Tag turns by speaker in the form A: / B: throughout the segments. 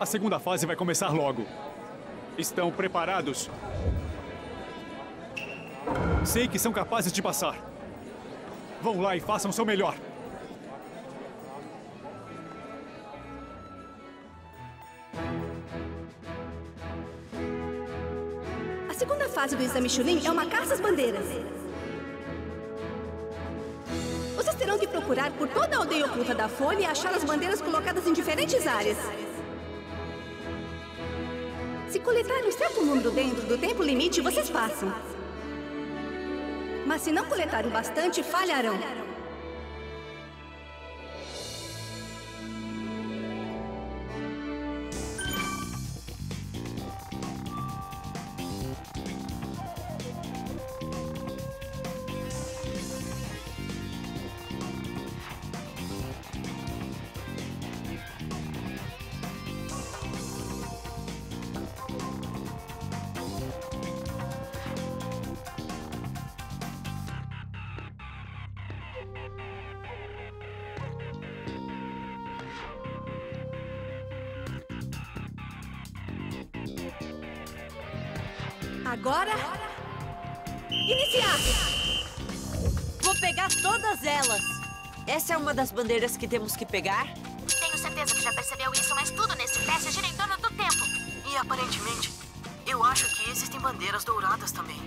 A: A segunda fase vai começar logo. Estão preparados? Sei que são capazes de passar. Vão lá e façam seu melhor.
B: A segunda fase do exame Chunin é uma caça às bandeiras. Vocês terão que procurar por toda a aldeia oculta da Folha e achar as bandeiras colocadas em diferentes áreas. Certo número dentro do tempo limite, vocês passam. Mas se não coletarem bastante, falharão. Agora. Iniciar!
C: Vou pegar todas elas. Essa é uma das bandeiras que temos que pegar?
D: Tenho certeza que já percebeu isso, mas tudo neste teste gira em torno do tempo.
E: E aparentemente, eu acho que existem bandeiras douradas também.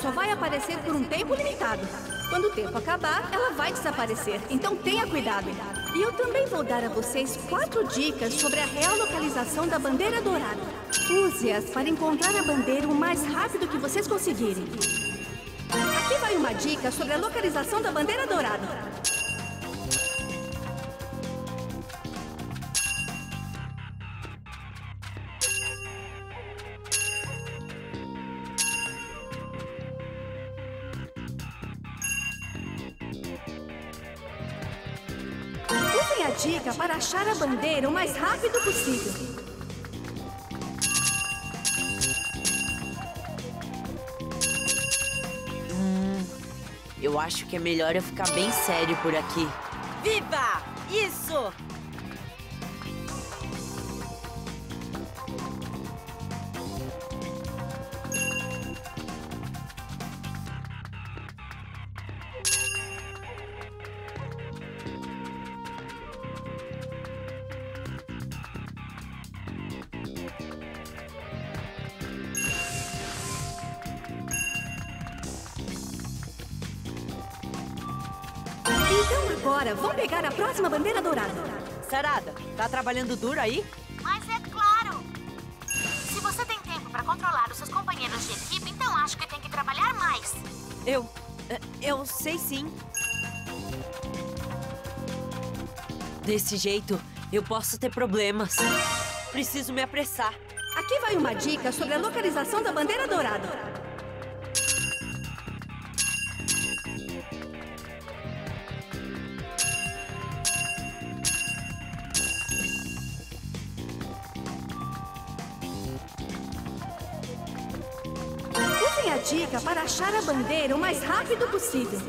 D: Só vai
B: aparecer por um tempo limitado. Quando o tempo acabar, ela vai desaparecer. Então tenha cuidado. E eu também vou dar a vocês quatro dicas sobre a real localização da bandeira dourada. Use-as para encontrar a bandeira o mais rápido que vocês conseguirem. Aqui vai uma dica sobre a localização da bandeira dourada. Bandeira o mais rápido possível.
C: Eu acho que é melhor eu ficar bem sério por aqui. Viva! Isso! Sarada, tá trabalhando duro aí?
D: Mas é claro! Se você tem tempo para controlar os seus companheiros de equipe, então acho que tem que trabalhar mais.
C: Eu. eh, Eu sei sim. Desse jeito, eu posso ter problemas. Preciso me apressar.
B: Aqui vai uma dica sobre a localização da bandeira dourada. O mais rápido possível.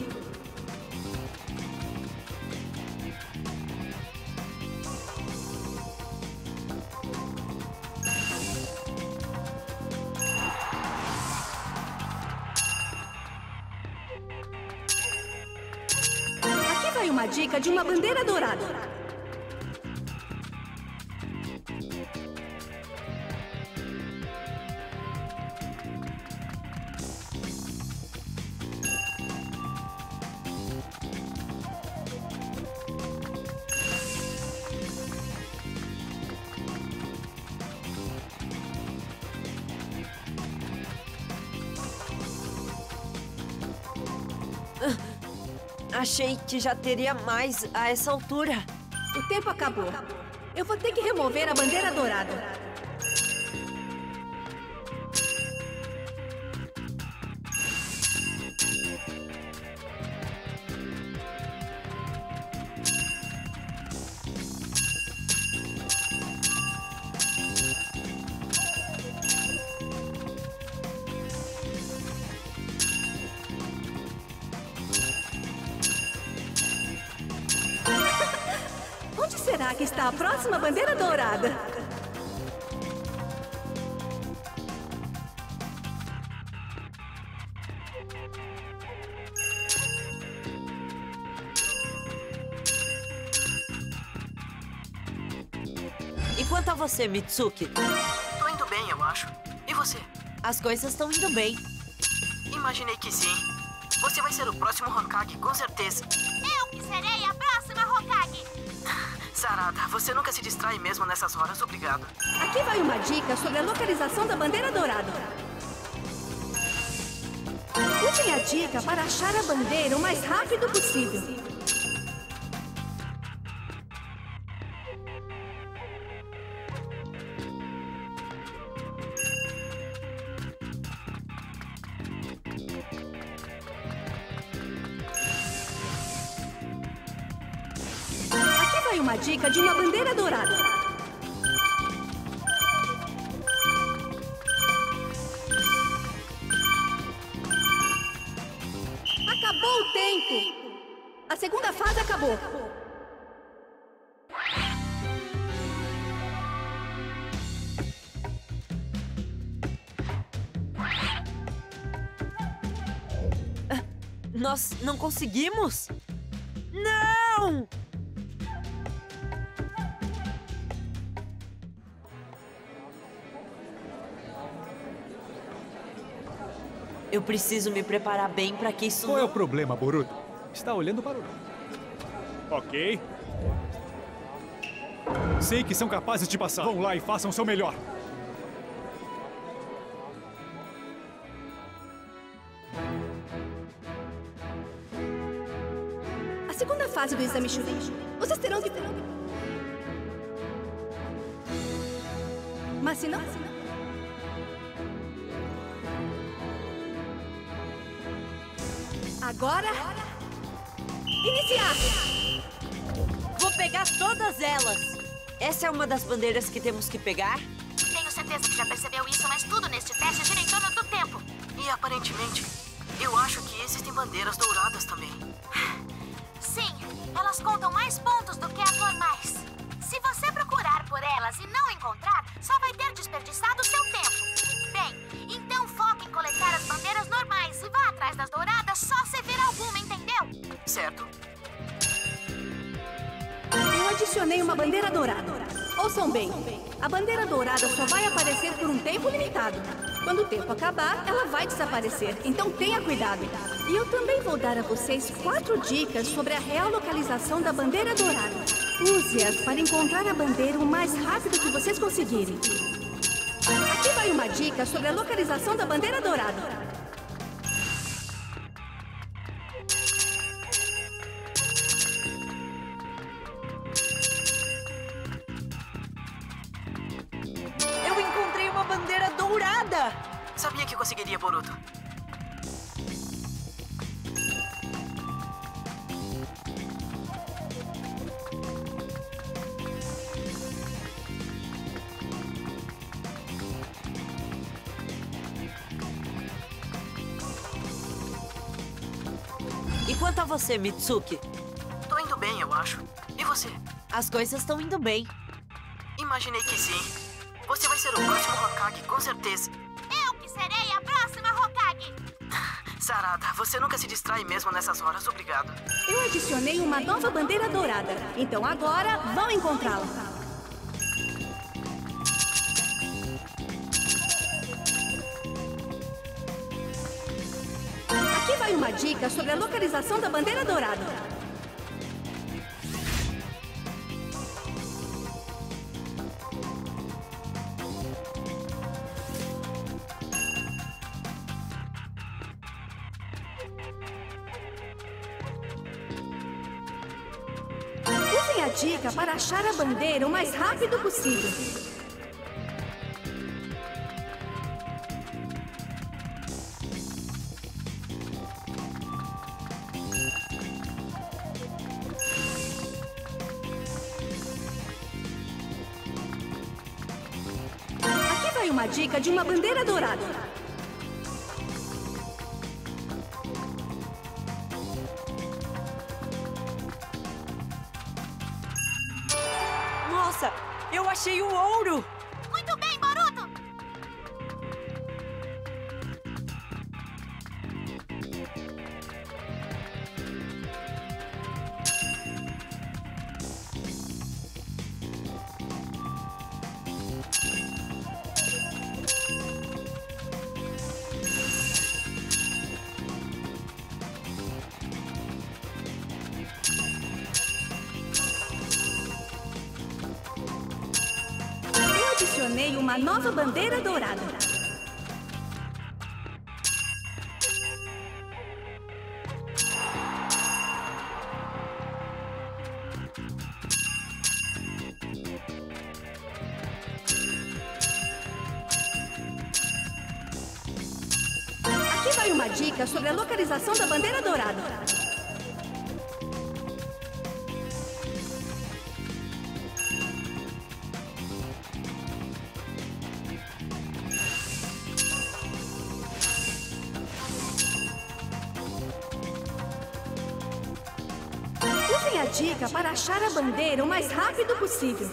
C: Que já teria mais a essa altura.
B: O tempo acabou. Eu vou ter que remover a bandeira dourada.
C: Você, Mitsuki?
E: Tô indo bem, eu acho. E você?
C: As coisas estão indo bem.
E: Imaginei que sim. Você vai ser o próximo Hokage, com certeza.
D: Eu que serei a próxima Hokage.
E: Sarada, você nunca se distrai mesmo nessas horas, obrigado.
B: Aqui vai uma dica sobre a localização da bandeira dourada. Usem a dica para achar a bandeira o mais rápido possível. Vai uma dica de uma bandeira dourada. Acabou o tempo! A segunda fase acabou.
C: Nós não conseguimos? Eu preciso me preparar bem para que isso
A: Qual é o
C: não...
A: problema, Boruto? Está olhando para o lado. Ok. Sei que são capazes de passar. Vão lá e façam o seu melhor.
B: A segunda fase do exame Churin. Vocês terão que. Mas se não. Agora. Iniciar!
C: Vou pegar todas elas! Essa é uma das bandeiras que temos que pegar?
D: Tenho certeza que já percebeu isso, mas tudo neste teste gira em torno do tempo.
E: E aparentemente, eu acho que existem bandeiras douradas também.
D: Sim, elas contam mais pontos do que as normais. Se você procurar por elas e não encontrar, só vai ter desperdiçado
B: Eu adicionei uma bandeira dourada. Ouçam bem: a bandeira dourada só vai aparecer por um tempo limitado. Quando o tempo acabar, ela vai desaparecer. Então tenha cuidado. E eu também vou dar a vocês quatro dicas sobre a real localização da bandeira dourada. Use-as para encontrar a bandeira o mais rápido que vocês conseguirem. Aqui vai uma dica sobre a localização da bandeira dourada.
C: Quanto a você, Mitsuki?
E: Tô indo bem, eu acho. E você?
C: As coisas estão indo bem.
E: Imaginei que sim. Você vai ser o próximo Hokage, com certeza.
D: Eu que serei a próxima Hokage.
E: Sarada, você nunca se distrai mesmo nessas horas. Obrigado.
B: Eu adicionei uma nova bandeira dourada. Então agora vão encontrá-la. Uma dica sobre a localização da bandeira dourada. Usem a dica para achar a bandeira o mais rápido possível. De uma bandeira dourada. Possível.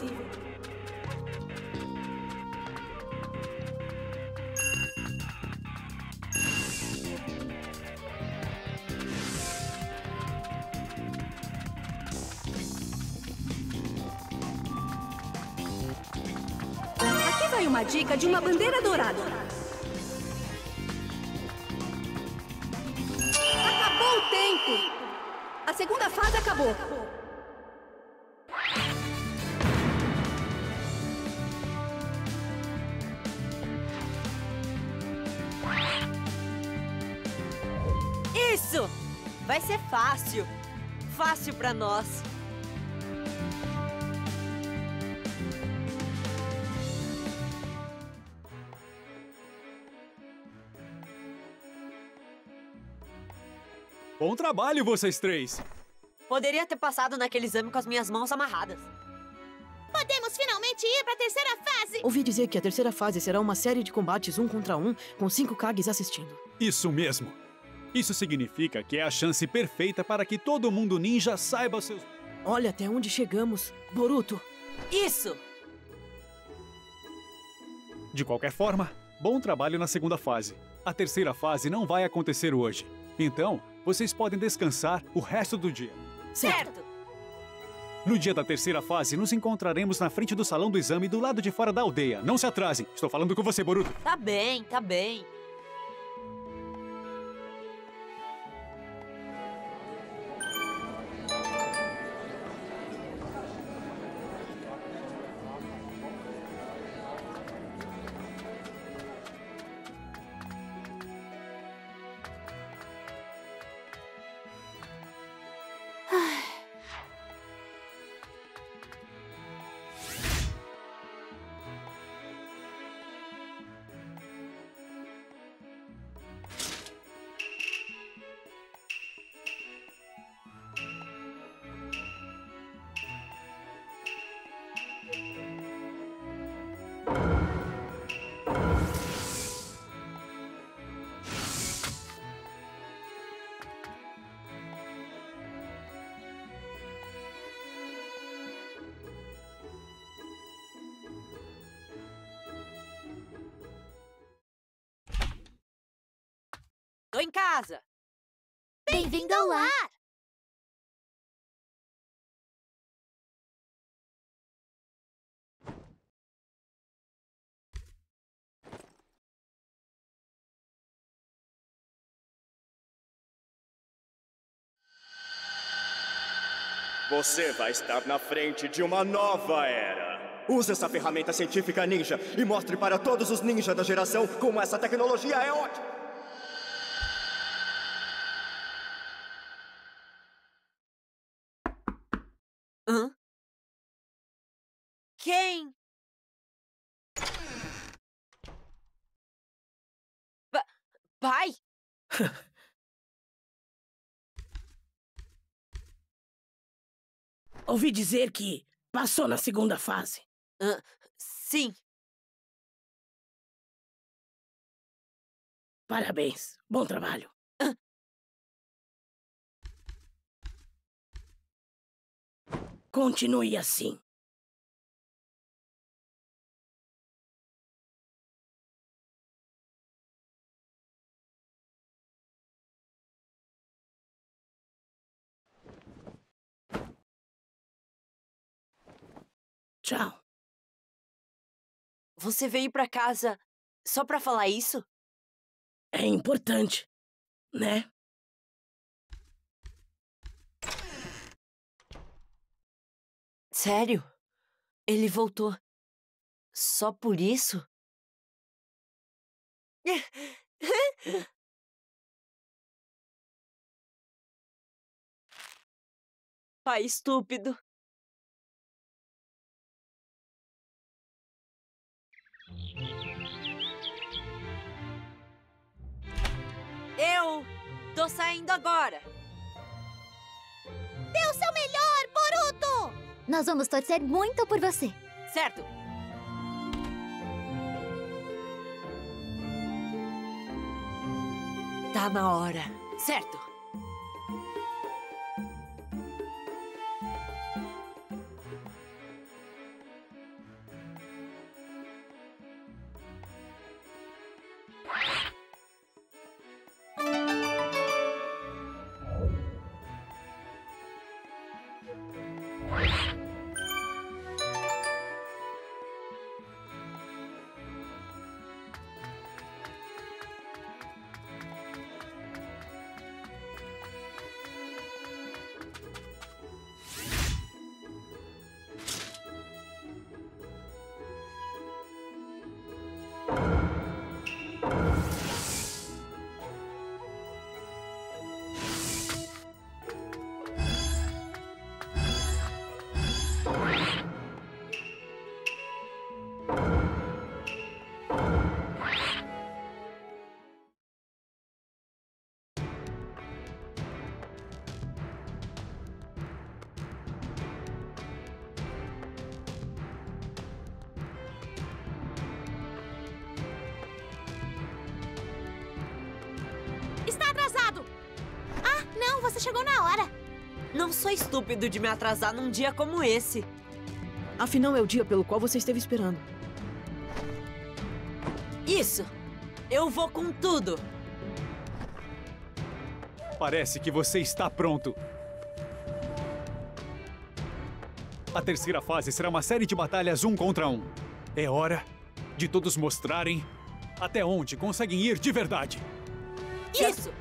B: Aqui vai uma dica de uma bandeira dourada.
A: Trabalho, vocês três!
C: Poderia ter passado naquele exame com as minhas mãos amarradas.
D: Podemos finalmente ir para a terceira fase!
F: Ouvi dizer que a terceira fase será uma série de combates um contra um, com cinco Kages assistindo.
A: Isso mesmo. Isso significa que é a chance perfeita para que todo mundo ninja saiba seus.
F: Olha até onde chegamos. Boruto,
C: Isso!
A: De qualquer forma, bom trabalho na segunda fase. A terceira fase não vai acontecer hoje. Então, vocês podem descansar o resto do dia.
C: Certo!
A: No dia da terceira fase, nos encontraremos na frente do salão do exame do lado de fora da aldeia. Não se atrasem. Estou falando com você, Boruto.
C: Tá bem, tá bem. Tô em casa.
D: Bem-vindo ao lar!
G: Você vai estar na frente de uma nova era. Use essa ferramenta científica ninja e mostre para todos os ninjas da geração como essa tecnologia é ótima.
H: Ouvi dizer que passou na segunda fase.
C: Hã? sim.
H: Parabéns. Bom trabalho. Continue assim. Tchau.
C: Você veio pra casa só pra falar isso?
H: É importante, né?
C: Sério? Ele voltou. Só por isso? Pai estúpido. Eu tô saindo agora.
D: Dê o seu melhor, Boruto! Nós vamos torcer muito por você.
C: Certo. Tá na hora. Certo.
D: Não
C: sou estúpido de me atrasar num dia como esse.
F: Afinal, é o dia pelo qual você esteve esperando.
C: Isso! Eu vou com tudo!
A: Parece que você está pronto. A terceira fase será uma série de batalhas um contra um. É hora de todos mostrarem até onde conseguem ir de verdade.
C: Isso!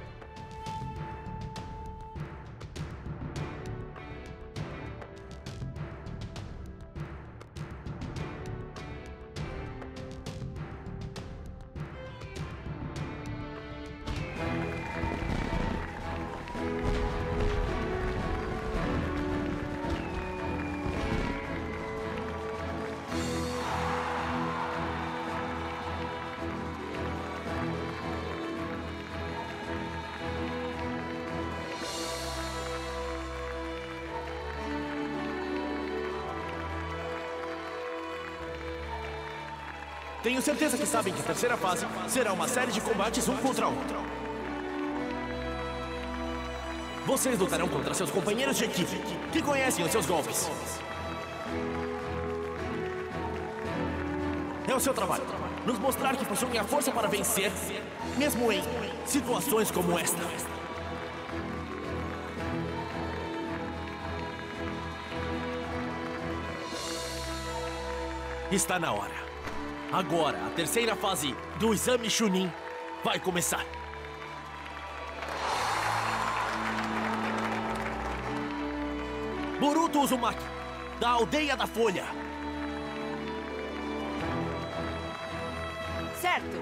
I: Certeza que sabem que a terceira fase será uma série de combates um contra um. Vocês lutarão contra seus companheiros de equipe, que conhecem os seus golpes. É o seu trabalho. nos mostrar que possuem a força para vencer, mesmo em situações como esta. Está na hora. Agora, a terceira fase do exame Chunin vai começar. Boruto Uzumaki, da Aldeia da Folha.
C: Certo.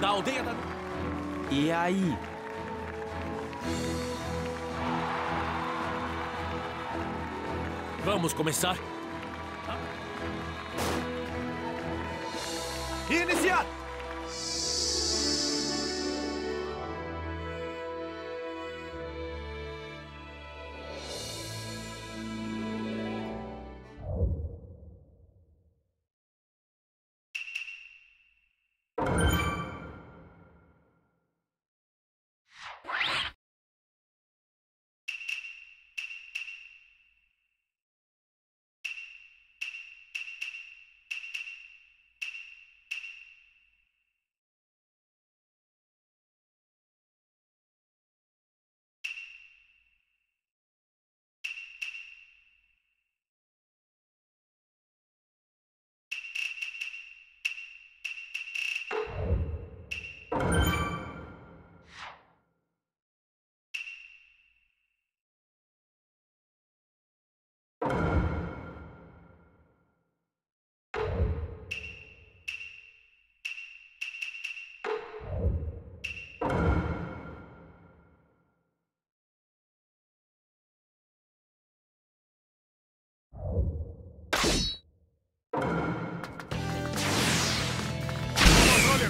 I: Da Aldeia da...
J: E aí?
I: Vamos começar? Iniciar!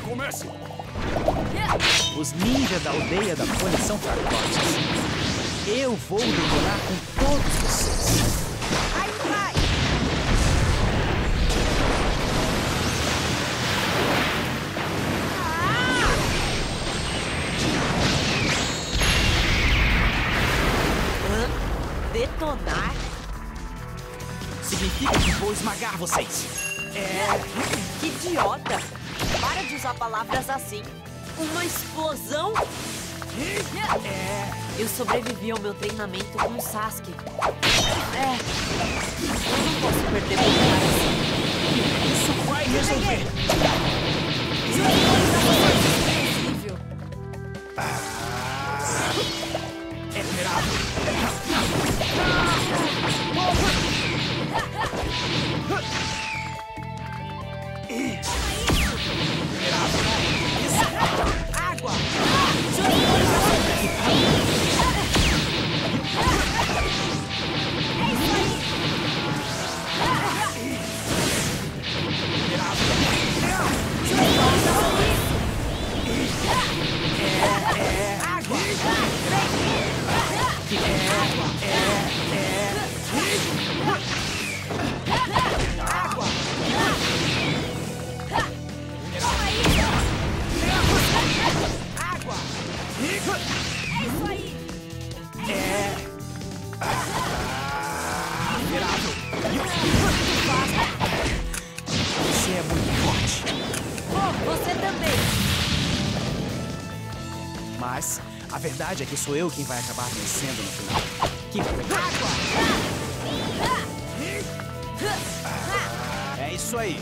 A: Comece!
J: Os ninjas da aldeia da Folha são fracotes. Eu vou demorar com todos vocês.
C: Aí vai! Hã? Detonar?
J: Significa que vou esmagar vocês.
C: É. Que idiota! Para de usar palavras assim. Uma explosão? É. Eu sobrevivi ao meu treinamento com o Sasuke. É. Eu não posso perder meu cara assim.
J: Isso vai resolver. É bravo. Sou eu quem vai acabar vencendo no final. Que coisa. É isso aí.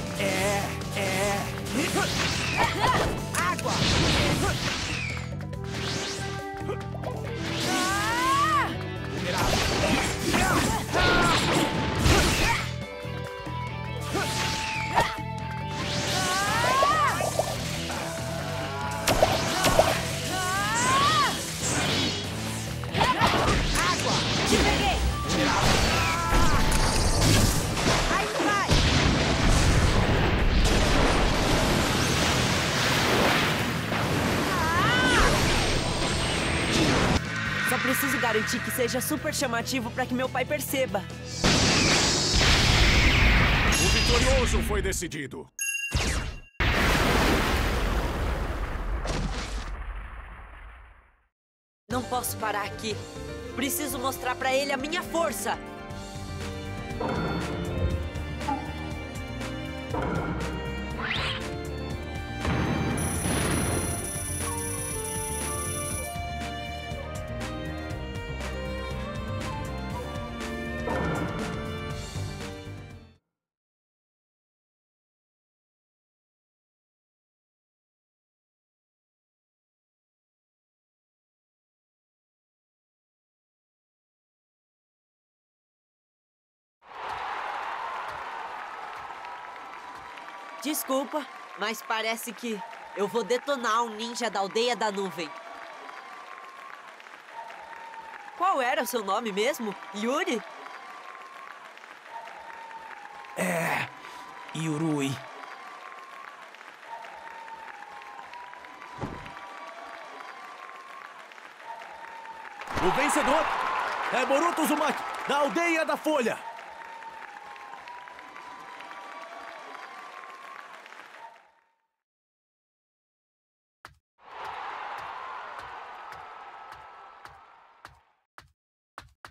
C: Seja super chamativo para que meu pai perceba.
A: O vitorioso foi decidido.
C: Não posso parar aqui. Preciso mostrar pra ele a minha força. Desculpa, mas parece que eu vou detonar um ninja da aldeia da nuvem. Qual era o seu nome mesmo? Yuri?
J: É. Yurui.
I: O vencedor é Boruto Uzumaki, da Aldeia da Folha.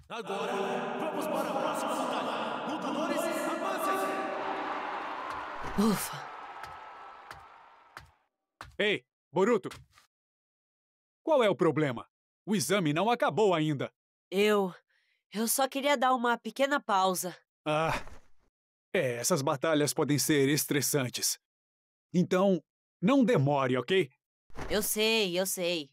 I: Agora, vamos para a próxima batalha. Lutadores, avancem!
C: Ufa.
A: Ei, Boruto! Qual é o problema? O exame não acabou ainda.
C: Eu. Eu só queria dar uma pequena pausa.
A: Ah. É, essas batalhas podem ser estressantes. Então, não demore, ok?
C: Eu sei, eu sei.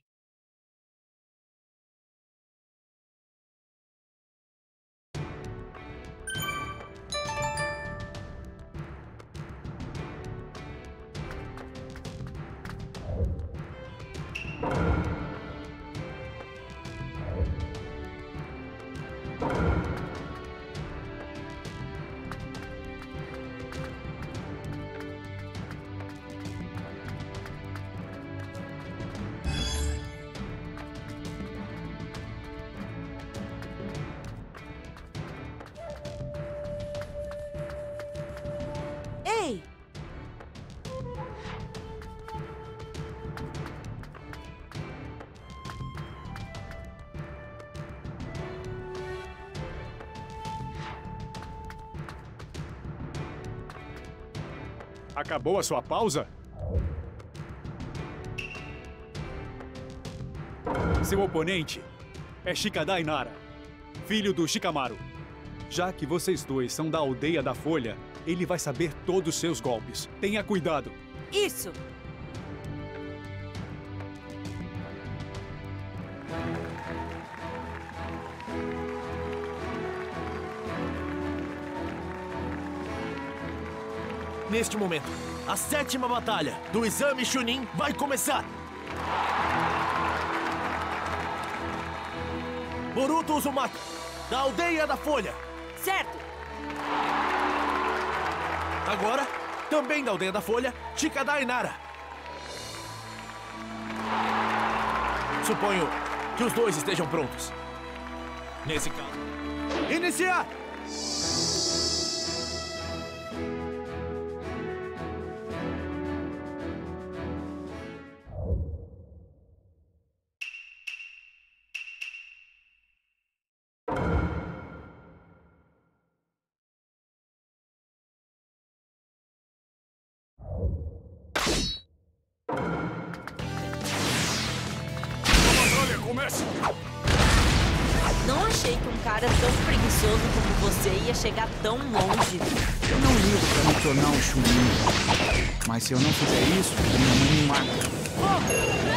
A: Acabou a sua pausa? Seu oponente é Shikadai Nara, filho do Shikamaru. Já que vocês dois são da aldeia da Folha, ele vai saber todos os seus golpes. Tenha cuidado.
C: Isso!
I: Neste momento, a sétima batalha do Exame Chunin vai começar! Boruto Uzumaki, da Aldeia da Folha.
C: Certo!
I: Agora, também da Aldeia da Folha, Chikadai Nara. Suponho que os dois estejam prontos. Nesse caso, iniciar!
A: Comece!
C: Não achei que um cara tão preguiçoso como você ia chegar tão longe.
J: Eu não ligo pra me tornar um chulinho. Mas se eu não fizer isso, minha mãe me mata.
C: Água!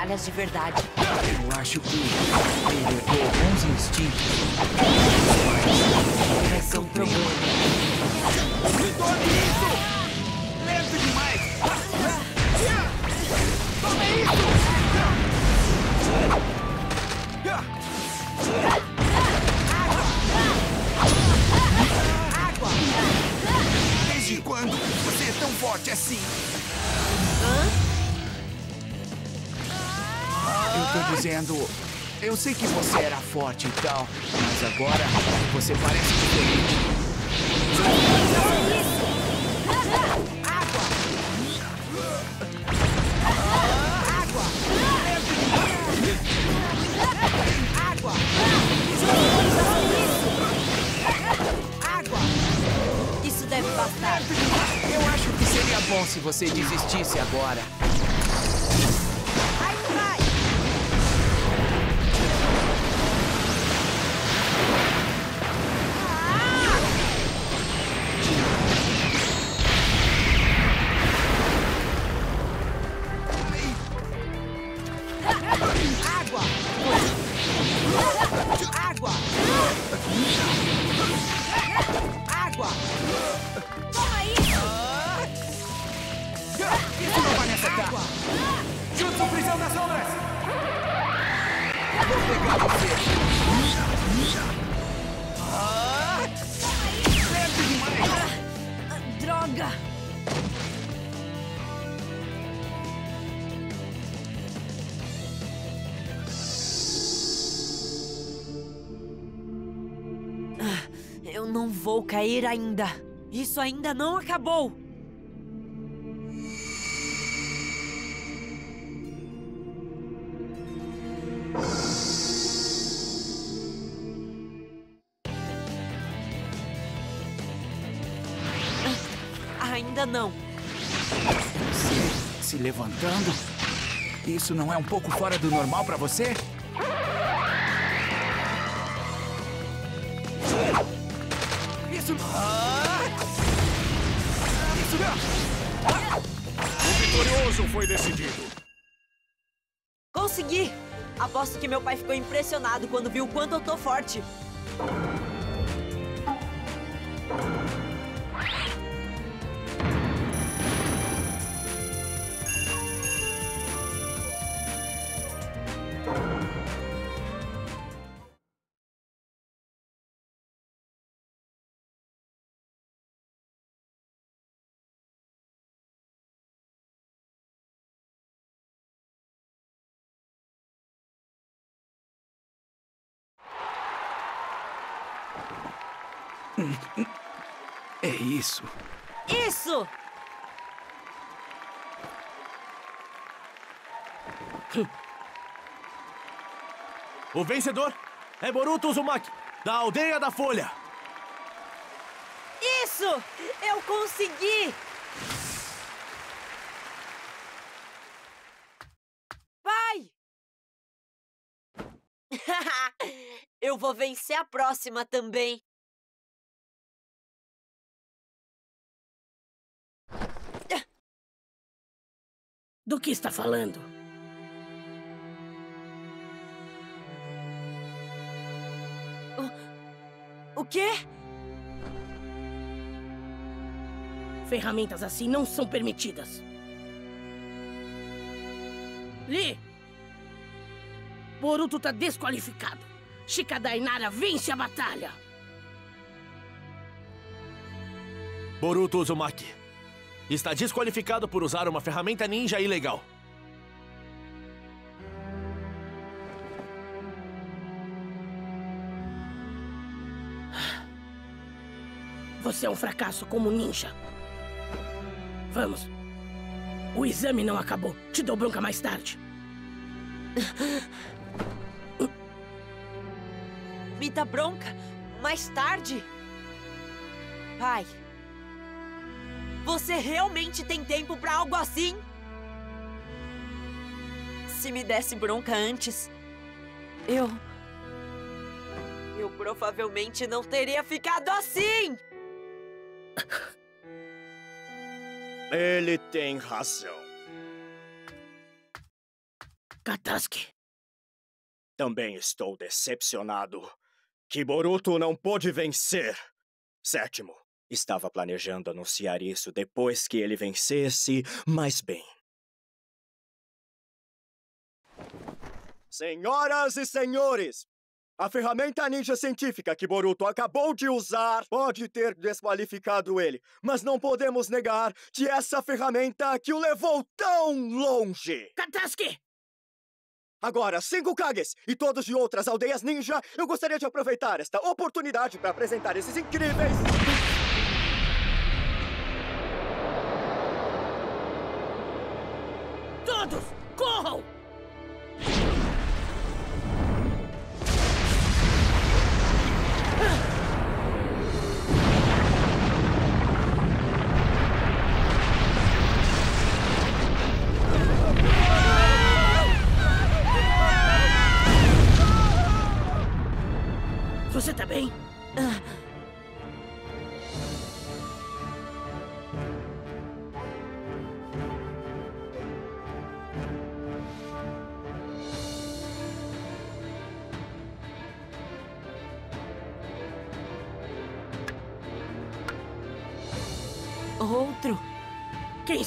C: Batalhas de verdade.
J: Eu acho que ele herdou bons instintos. tal, então, mas agora você parece diferente.
C: Água!
K: Água!
C: Isso
K: deve bastar. Eu acho que seria bom se você
C: desistisse agora. Vou cair ainda. Isso ainda não acabou. Ah, Ainda não.
K: Se, se levantando? Isso não é um pouco fora do normal pra você?
A: Foi decidido.
C: Consegui! Aposto que meu pai ficou impressionado quando viu o quanto eu tô forte.
K: Isso.
C: Isso!
I: O vencedor é Boruto Uzumaki, da Aldeia da Folha.
C: Isso! Eu consegui! Vai! Eu vou vencer a próxima também.
H: Do que está falando?
C: O quê?
H: Ferramentas assim não são permitidas. Lee! Boruto tá desqualificado. Shikadai Nara vence a batalha.
I: Boruto Uzumaki está desqualificado por usar uma ferramenta ninja ilegal.
H: Você é um fracasso como ninja. Vamos. O exame não acabou. Te dou bronca mais tarde.
C: Me dá bronca? Mais tarde? Pai, você realmente tem tempo pra algo assim? Se me desse bronca antes, eu. Eu provavelmente não teria ficado assim!
G: Ele tem razão.
H: Katasuki.
G: Também estou decepcionado que Boruto não pôde vencer. Sétimo, estava planejando anunciar isso depois que ele vencesse, mas bem. Senhoras e senhores, a ferramenta ninja científica que Boruto acabou de usar pode ter desqualificado ele, mas não podemos negar que essa ferramenta que o levou tão longe.
H: Katasuki!
G: Agora, cinco Kages e todos de outras aldeias ninja, eu gostaria de aproveitar esta oportunidade para apresentar esses incríveis.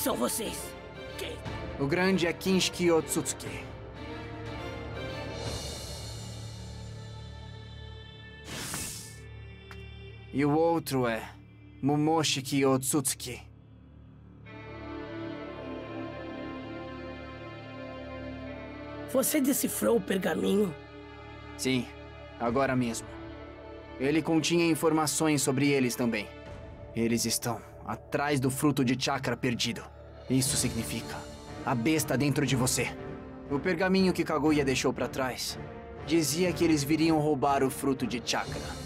H: São vocês? Quem?
L: O grande é Kinshiki Otsutsuki. E o outro é Momoshiki Otsutsuki.
H: Você decifrou o pergaminho?
L: Sim, agora mesmo. Ele continha informações sobre eles também. Eles estão atrás do fruto de chakra perdido. Isso significa a besta dentro de você. O pergaminho que Kaguya deixou para trás dizia que eles viriam roubar o fruto de chakra.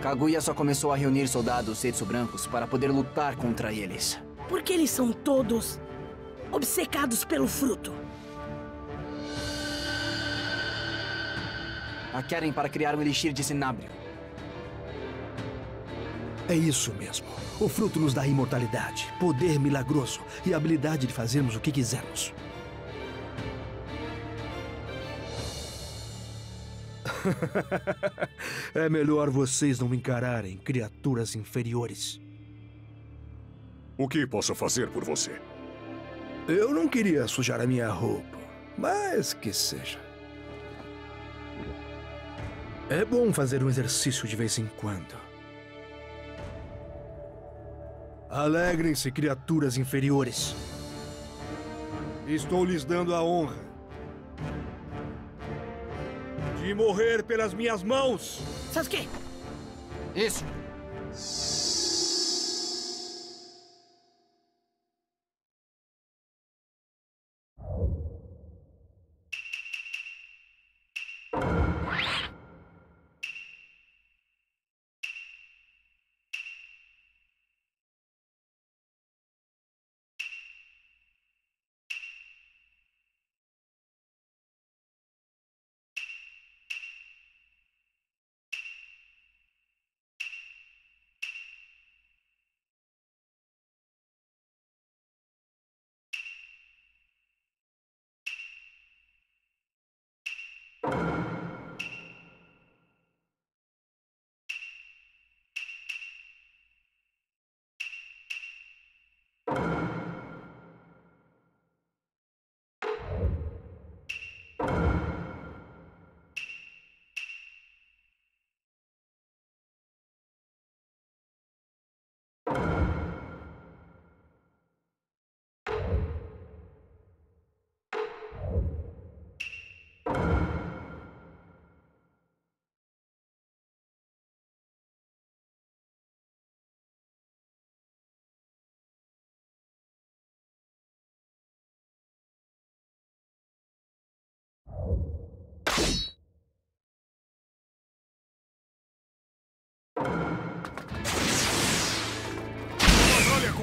L: Kaguya só começou a reunir soldados Setsu brancos para poder lutar contra eles.
H: Porque eles são todos obcecados pelo fruto.
L: A querem para criar um elixir de cinábrio.
M: É isso mesmo. O fruto nos dá imortalidade, poder milagroso e a habilidade de fazermos o que quisermos. é melhor vocês não encararem criaturas inferiores.
N: O que posso fazer por você?
M: Eu não queria sujar a minha roupa, mas que seja. É bom fazer um exercício de vez em quando. Alegrem-se, criaturas inferiores. Estou lhes dando a honra de morrer pelas minhas mãos.
H: Sasuke!
L: Isso.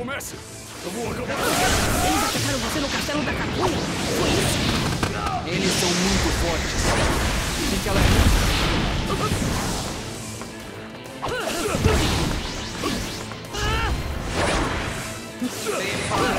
N: Comece! Eu vou acabar.
H: Eles atacaram você no castelo da Kaguya? Foi isso?
L: Eles são muito fortes. Fique alerta.
N: Homem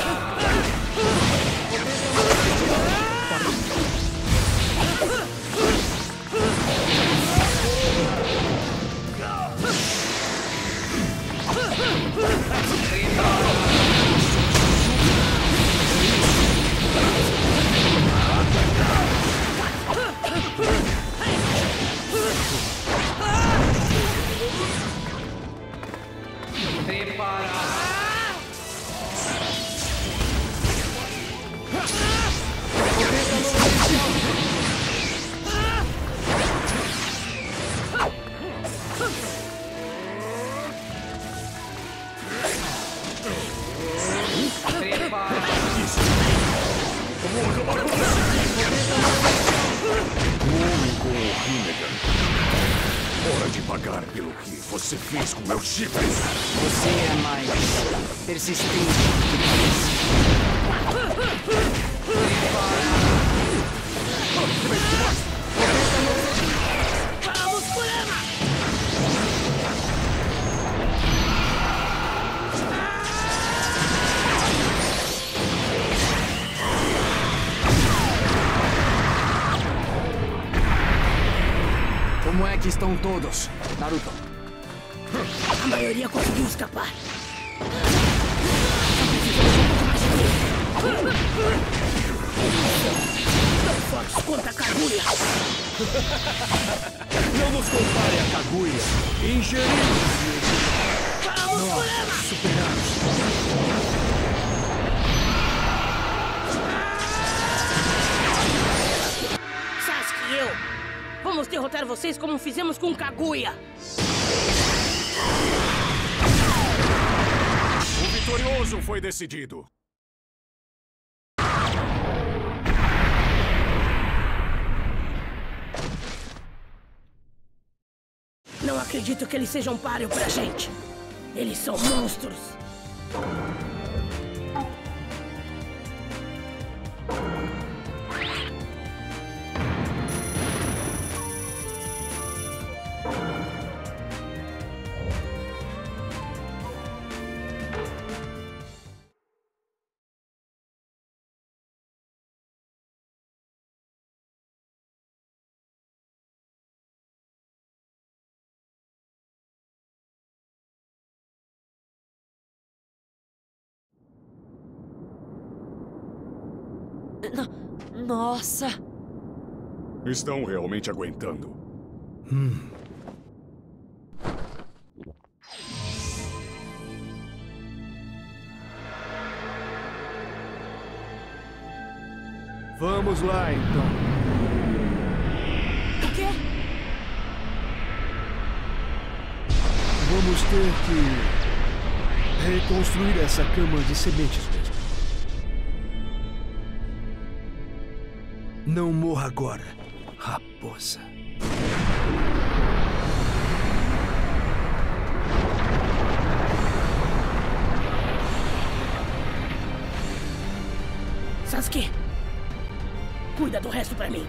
N: que
L: estão todos, Naruto?
H: A maioria conseguiu escapar. Como fizemos com Kaguya.
N: O vitorioso foi decidido.
H: Não acredito que eles sejam páreo pra gente. Eles são monstros.
C: No- Nossa!
N: Estão realmente aguentando.
M: Hum. Vamos lá, então.
C: O quê?
M: Vamos ter que reconstruir essa cama de sementes Não morra agora, raposa.
H: Sasuke, cuida do resto pra mim.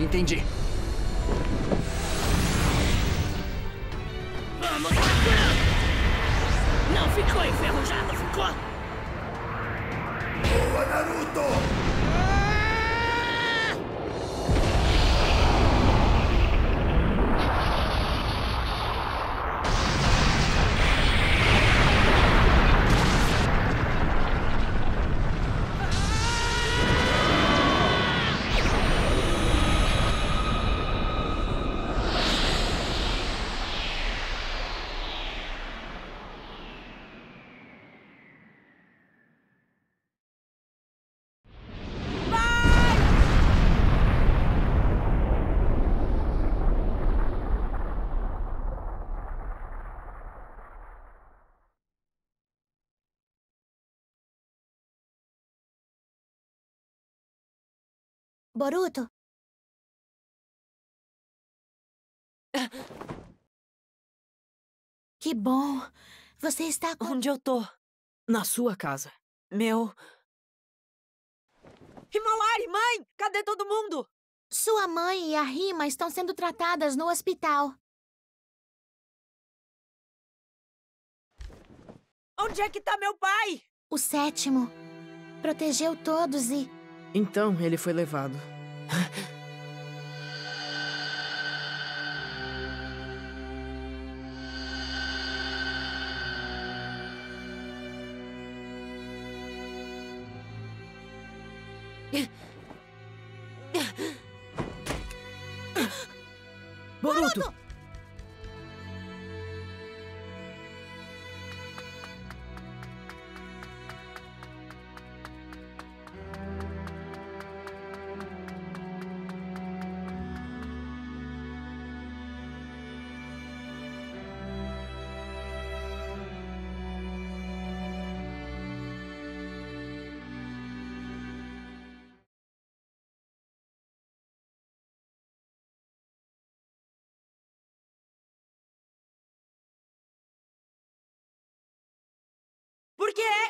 L: Entendi.
H: Vamos! Não ficou enferrujado, ficou?
K: Boa, Naruto!
D: Boruto, que bom. Você está com...
C: Onde eu tô?
F: Na sua casa.
C: Meu. Himalari, mãe! Cadê todo mundo?
D: Sua mãe e a Rima estão sendo tratadas no hospital.
C: Onde é que tá meu pai?
D: O sétimo protegeu todos e...
F: Então ele foi levado. Boruto!
C: Por que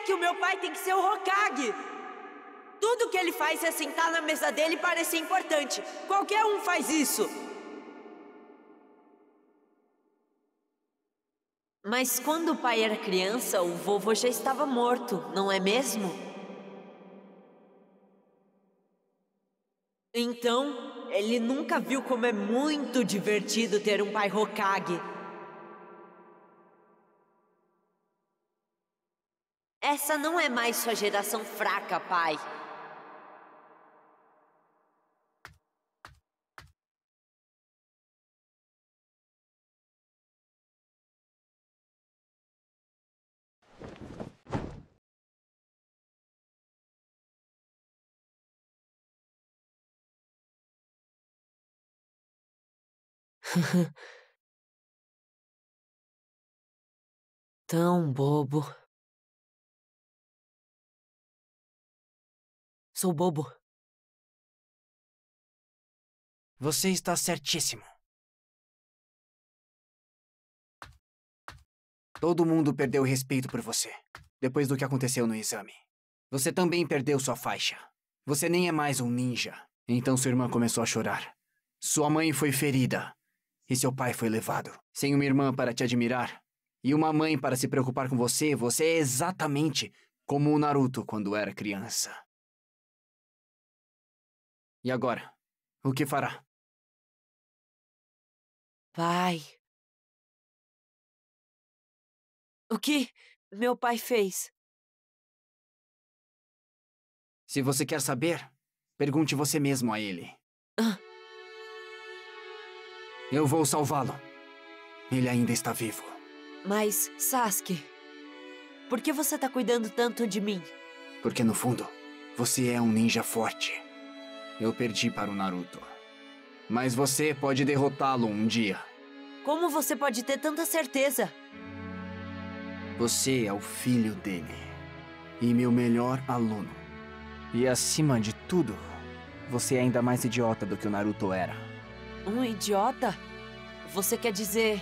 C: que o meu pai tem que ser o Hokage? Tudo que ele faz é sentar na mesa dele e parecer importante. Qualquer um faz isso. Mas quando o pai era criança, o vovô já estava morto, não é mesmo? Então, Ele nunca viu como é muito divertido ter um pai Hokage. Essa não é mais sua geração fraca, pai. Tão bobo. Sou bobo.
L: Você está certíssimo. Todo mundo perdeu respeito por você, depois do que aconteceu no exame. Você também perdeu sua faixa. Você nem é mais um ninja. Então sua irmã começou a chorar. Sua mãe foi ferida. E seu pai foi levado. Sem uma irmã para te admirar e uma mãe para se preocupar com você, você é exatamente como o Naruto quando era criança. E agora? O que fará?
C: Pai. O que meu pai fez?
L: Se você quer saber, pergunte você mesmo a ele.
C: Ah.
L: Eu vou salvá-lo. Ele ainda está vivo.
C: Mas, Sasuke, por que você tá cuidando tanto de mim?
L: Porque no fundo, você é um ninja forte. Eu perdi para o Naruto. Mas você pode derrotá-lo um dia.
C: Como você pode ter tanta certeza?
L: Você é o filho dele. E meu melhor aluno. E acima de tudo, você é ainda mais idiota do que o Naruto era.
C: Um idiota? Você quer dizer.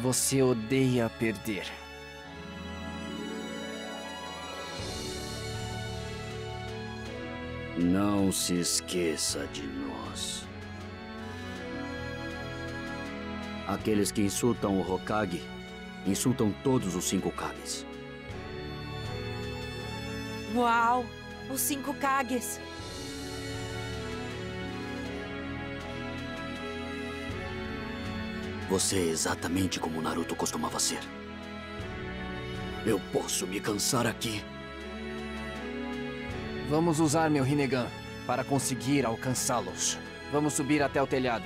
L: Você odeia perder.
O: Não se esqueça de nós. Aqueles que insultam o Hokage insultam todos os cinco Kages.
C: Uau! Os cinco Kages!
O: Você é exatamente como Naruto costumava ser. Eu posso me cansar aqui.
L: Vamos usar meu Rinnegan para conseguir alcançá-los. Vamos subir até o telhado.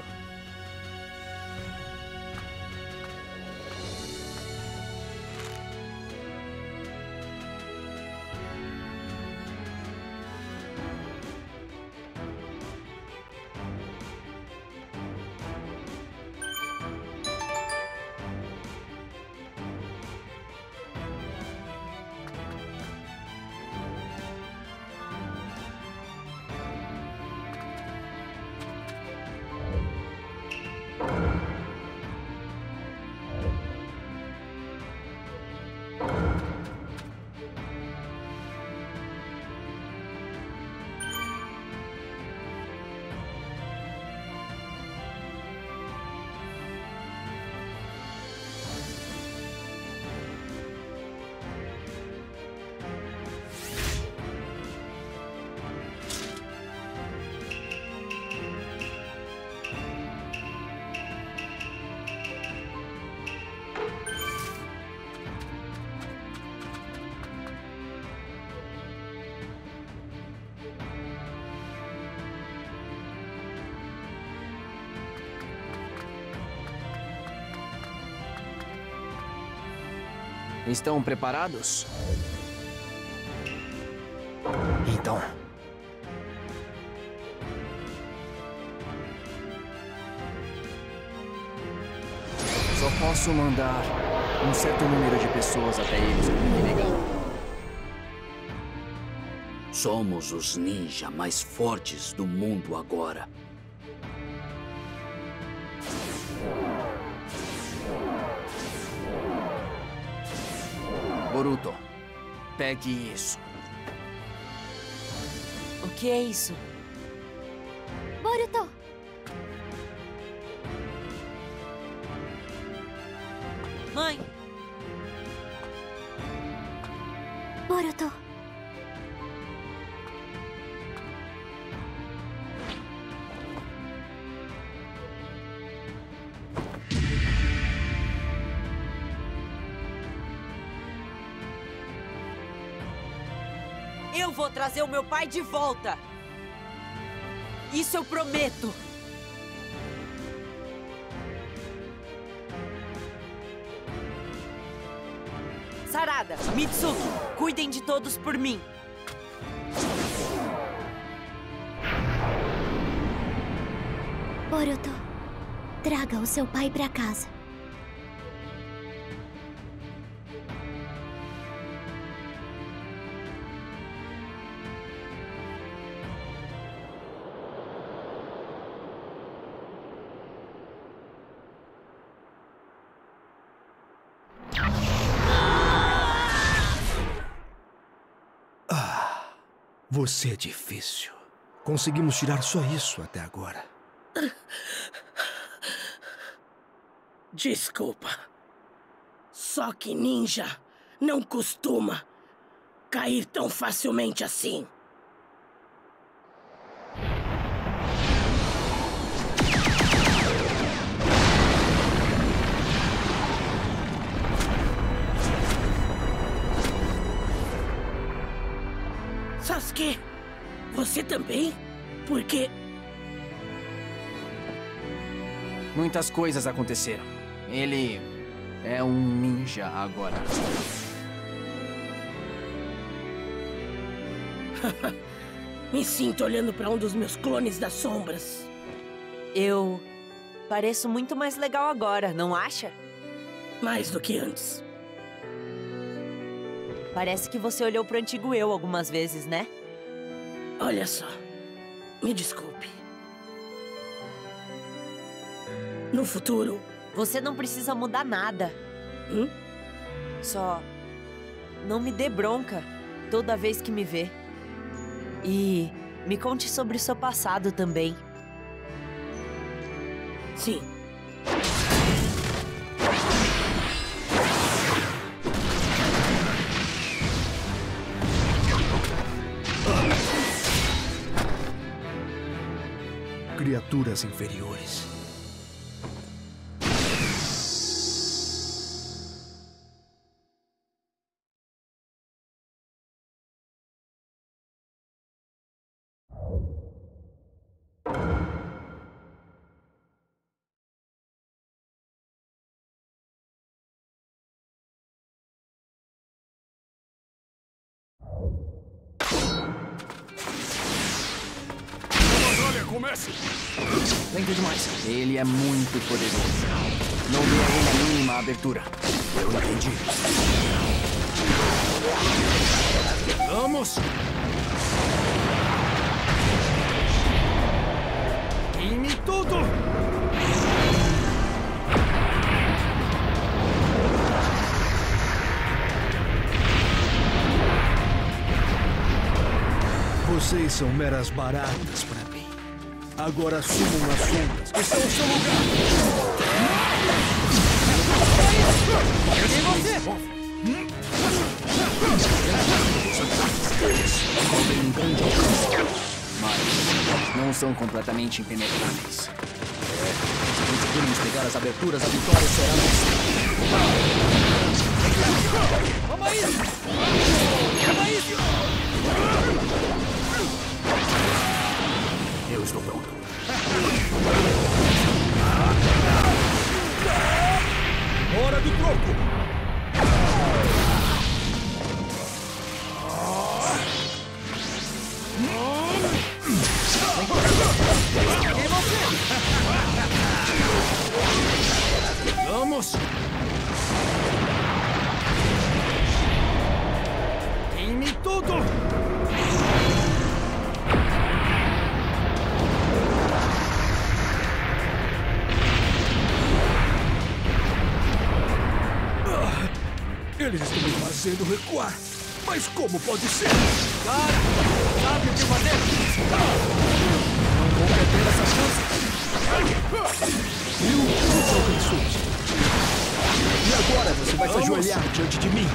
L: Estão preparados? Então. Só posso mandar um certo número de pessoas até eles.
O: Somos os ninja mais fortes do mundo agora.
L: Boruto, pegue isso.
C: O que é isso?
P: Boruto!
C: Mãe!
P: Boruto!
C: Trazer o meu pai de volta. Isso eu prometo. Sarada, Mitsuki, cuidem de todos por mim.
P: Boruto, traga o seu pai pra casa.
M: Você é difícil. Conseguimos tirar só isso até agora.
H: Desculpa. Só que ninja não costuma cair tão facilmente assim. Sasuke, você também? Porque
L: Muitas coisas aconteceram. Ele é um ninja agora.
H: me sinto olhando para um dos meus clones das sombras.
C: Eu pareço muito mais legal agora, não acha?
H: Mais do que antes.
C: Parece que você olhou pro antigo eu algumas vezes, né?
H: Olha só. Me desculpe. No futuro.
C: Você não precisa mudar nada.
H: Hum?
C: Só. Não me dê bronca toda vez que me vê. E me conte sobre o seu passado também.
H: Sim.
M: Criaturas inferiores.
L: É muito poderoso. Não dê a ele a mínima abertura.
N: Eu entendi.
K: Vamos! Queime tudo!
M: Vocês são meras baratas pra. Agora assumam as sombras, que são o seu lugar!
K: Peguei você!
L: Cobrem um grande alcance. Mas não são completamente impenetráveis.
J: Se conseguirmos pegar as aberturas, a vitória será nossa.
K: Toma isso! Toma isso!
N: Estou pronto.
K: Hora do troco! Vamos! Queime tudo!
M: Fazendo recuar. Mas como pode ser?
K: Cara, sabe o que fazer? Não vou perder essa chance.
M: Viu? Seu cansute. E agora você vai se
K: Vamos.
M: ajoelhar diante de mim.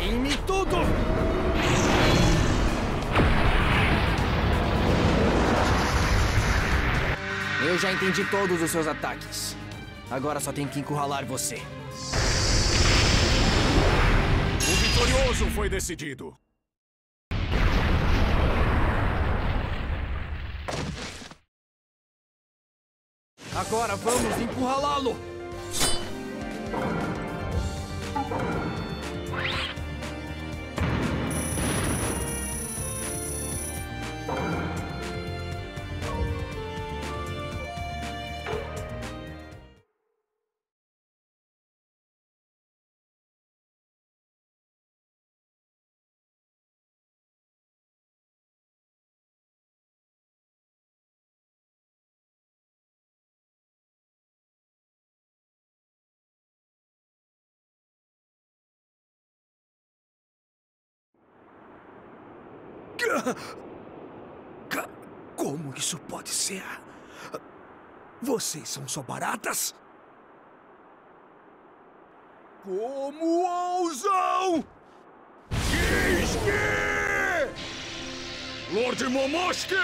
K: Queime tudo!
L: Eu já entendi todos os seus ataques. Agora só tenho que encurralar você.
N: vitorioso foi decidido.
K: Agora vamos empurrá-lo!
M: Como isso pode ser? Vocês são só baratas? Como ousam?
N: Kiske! Lord Momoshki!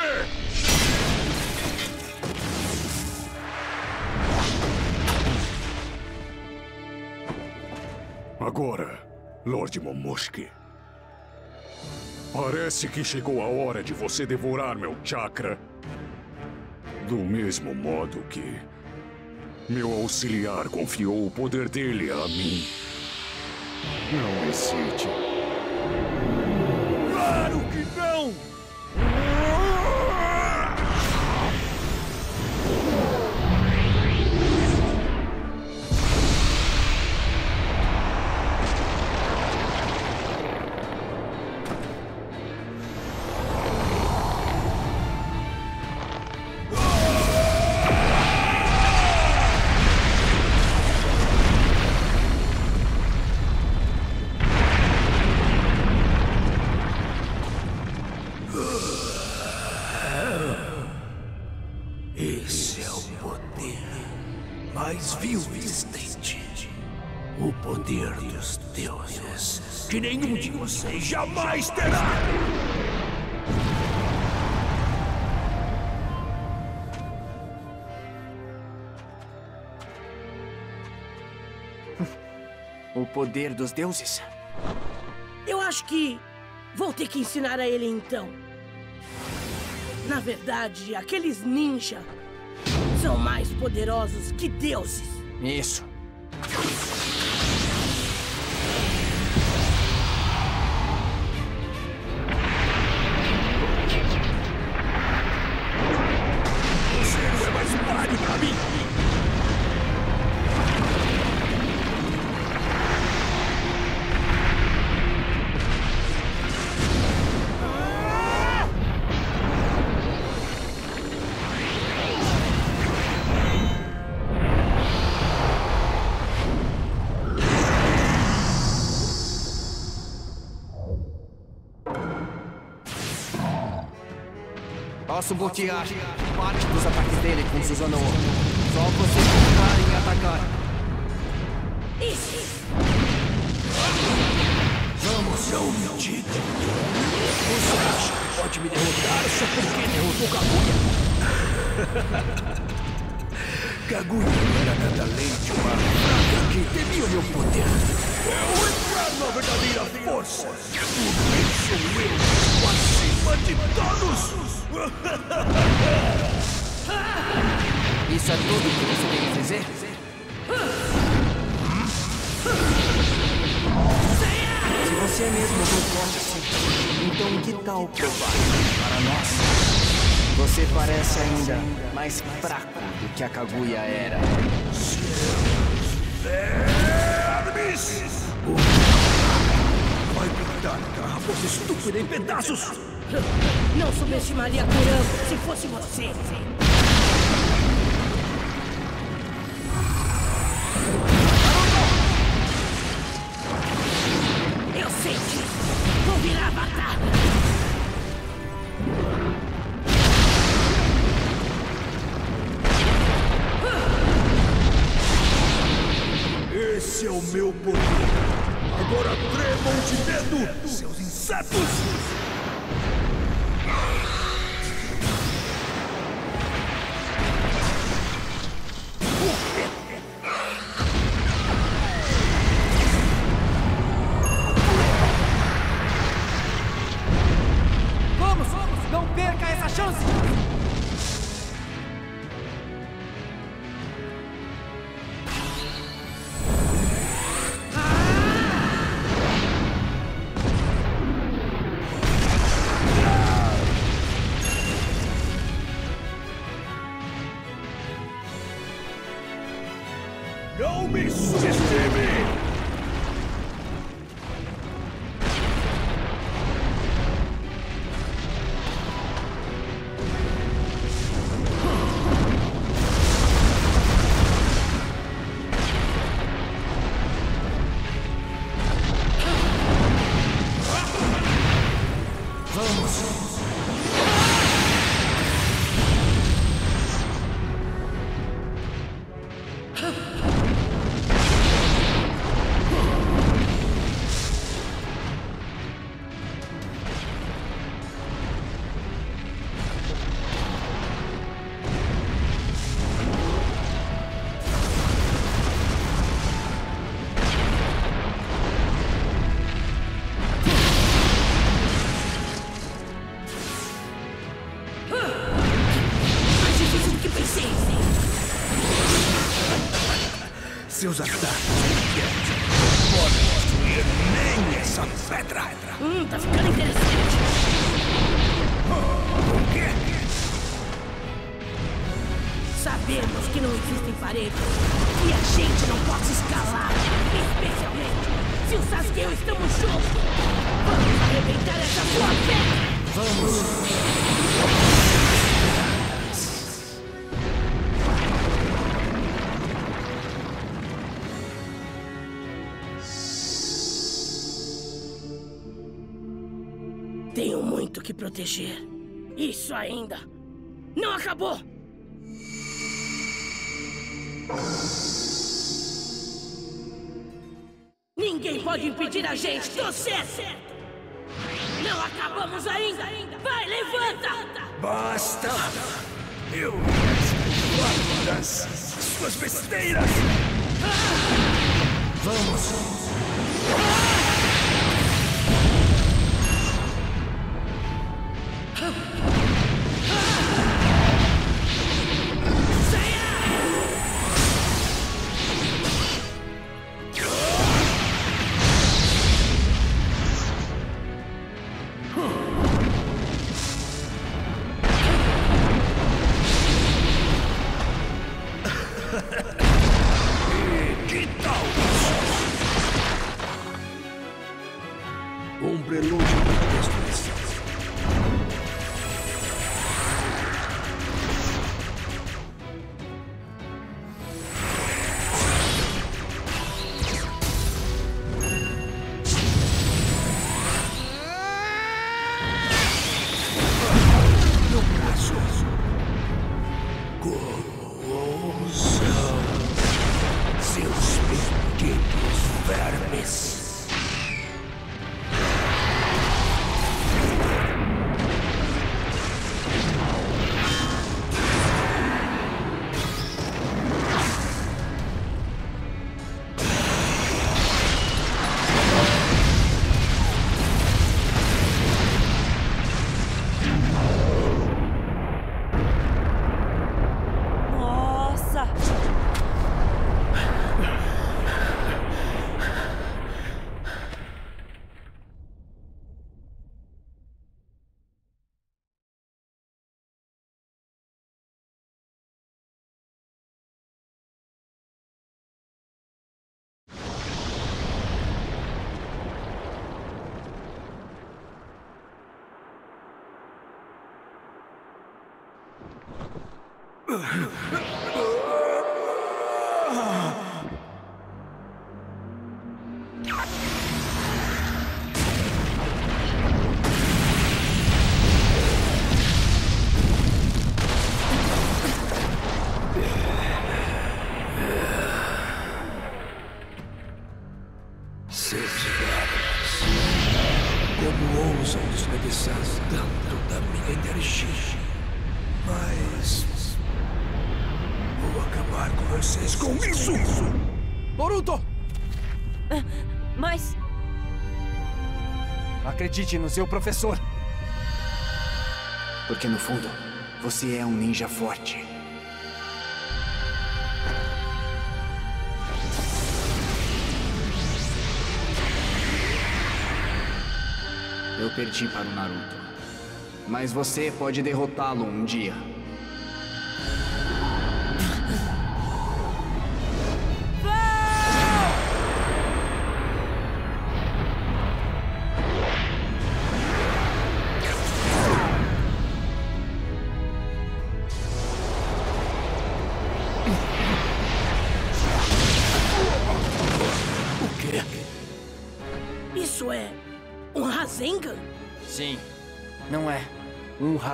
N: Agora, Lord Momoshki. Parece que chegou a hora de você devorar meu chakra. Do mesmo modo que meu auxiliar confiou o poder dele a mim. Não hesite.
M: Claro que não! Vocês jamais terá!
L: O poder dos deuses?
H: Eu acho que vou ter que ensinar a ele então. Na verdade, aqueles ninja são mais poderosos que deuses.
L: Isso. Posso bloquear parte dos ataques dele com Susanoo. Só você clicar e atacar.
M: Vamos, não me diga. Você acha que pode me derrotar só porque derrotou Kaguya? Kaguya era nada além de uma fraca que temia o meu poder. Eu encarno a verdadeira força. Por isso eu acima de todos.
L: Isso é tudo que você tem a dizer? Se você mesmo concorda assim, então que tal provar para nós? Você parece ainda mais fraco do que a Kaguya era.
M: Vermes! Vai pintar aquela raposa estúpida em pedaços!
H: Não subestimaria Kurama se fosse você.
M: perca essa
H: chance! Proteger. Isso ainda não acabou! Ninguém pode impedir a gente do certo! Não acabamos ainda! Vai, levanta!
M: Basta! Eu suas besteiras! Vamos!
C: Ugh!
L: Acredite no seu professor. Porque no fundo, você é um ninja forte. Eu perdi para o Naruto. Mas você pode derrotá-lo um dia.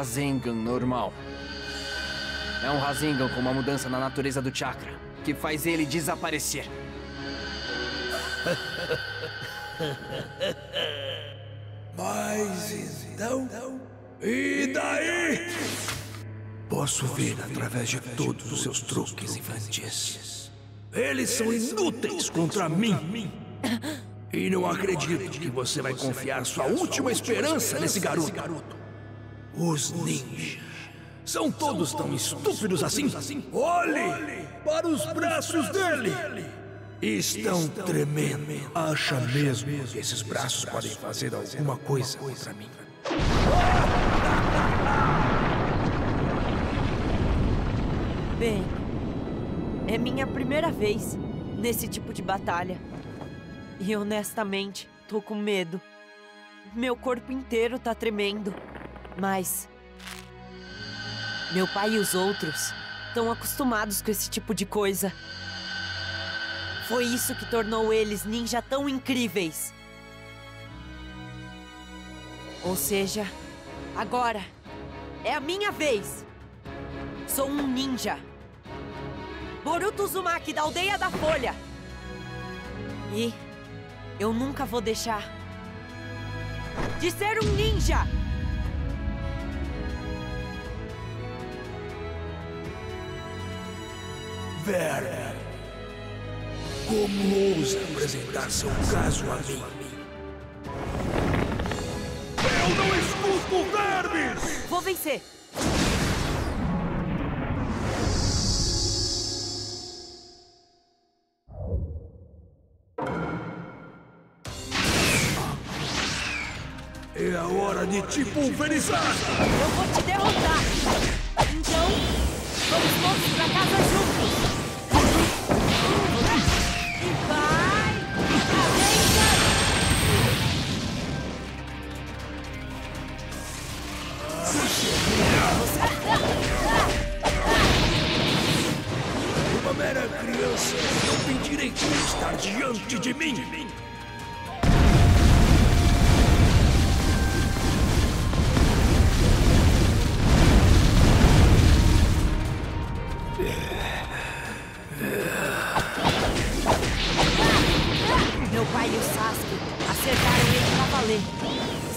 H: Rasengan
L: normal. É um Rasengan com uma mudança na natureza do chakra, que faz ele desaparecer.
M: Mas então. E daí? Posso ver através de todos os seus truques infantis. Eles são inúteis contra mim. E não acredito que você vai confiar sua última esperança nesse garoto. Os ninjas. São todos tão estúpidos assim? Olhe para os braços dele! Estão tremendo. Acha mesmo que esses braços podem fazer alguma coisa contra mim?
C: Bem, é minha primeira vez nesse tipo de batalha. E honestamente, tô com medo. Meu corpo inteiro tá tremendo. Mas. Meu pai e os outros estão acostumados com esse tipo de coisa. Foi isso que tornou eles ninja tão incríveis. Ou seja, agora é a minha vez. Sou um ninja. Boruto Uzumaki da Aldeia da Folha. E eu nunca vou deixar de ser um ninja.
M: Werner, como ousa apresentar seu caso a mim?
K: Eu não escuto vermes!
C: Vou vencer.
M: É a hora de te pulverizar!
C: Eu vou te derrotar. Então, vamos todos pra casa juntos.
M: Criança não tem direito de estar diante de mim!
C: Meu pai e o Sasuke acertaram ele pra valer.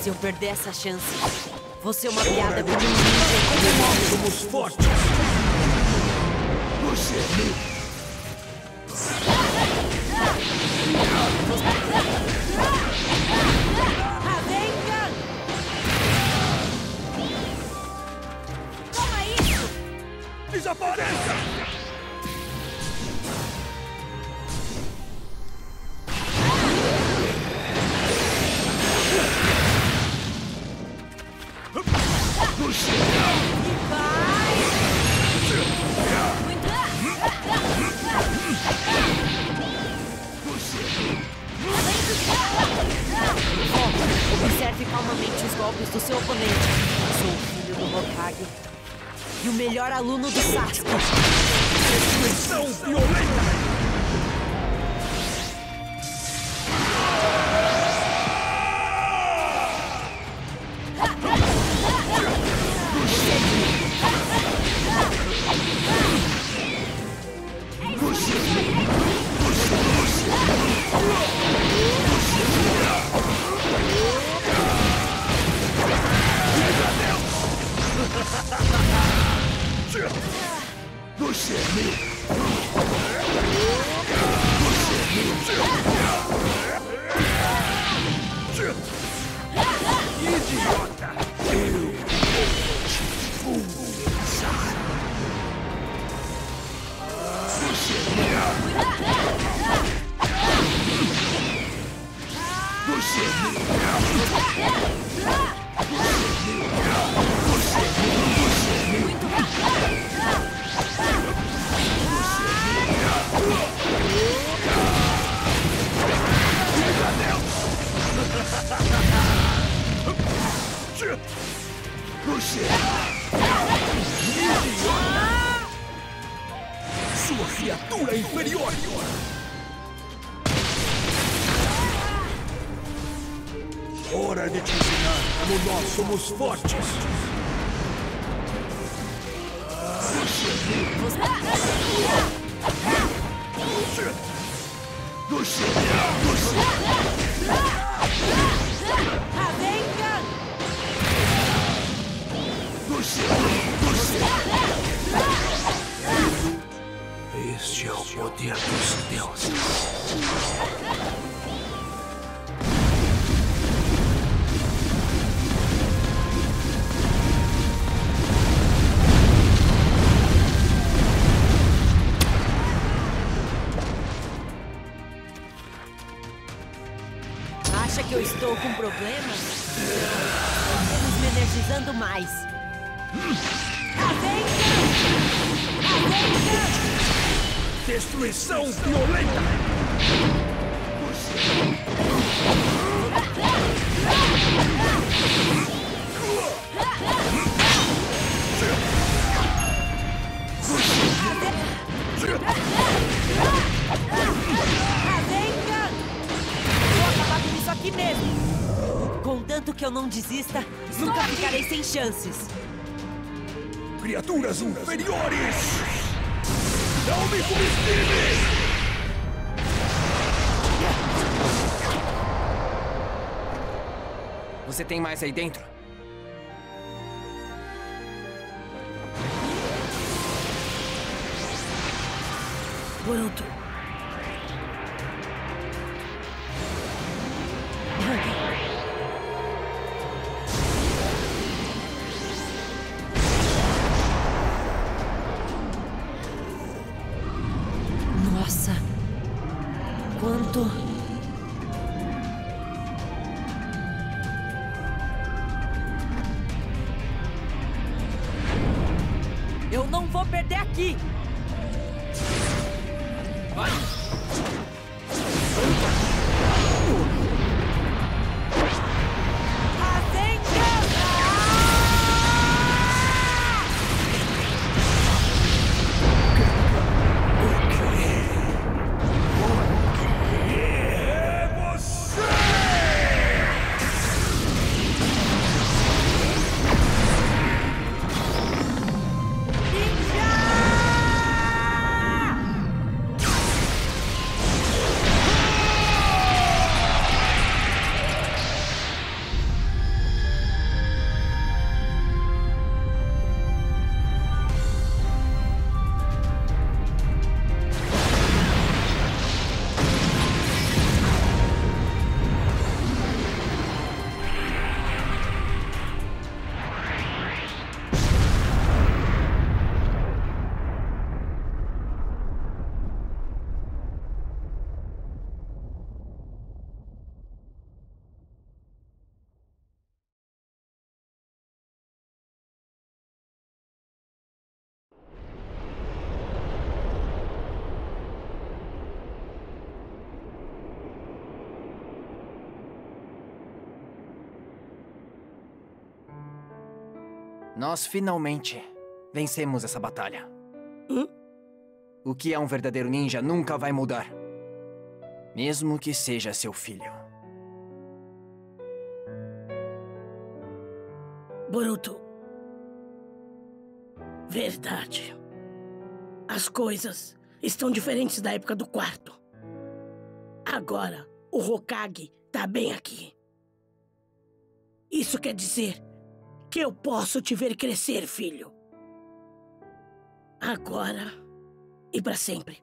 C: Se eu perder essa chance, vou ser uma piada um ninja como
M: Nós somos fortes! Você é meu!
C: Let's chances.
M: Criaturas inferiores! Não me subestime!
K: Você tem mais aí dentro? Nós finalmente vencemos essa batalha. O que é um verdadeiro ninja nunca vai mudar. Mesmo que seja seu filho.
H: Boruto. Verdade. As coisas estão diferentes da época do quarto. Agora, o Hokage tá bem aqui. Isso quer dizer que eu posso te ver crescer, filho. Agora e para sempre.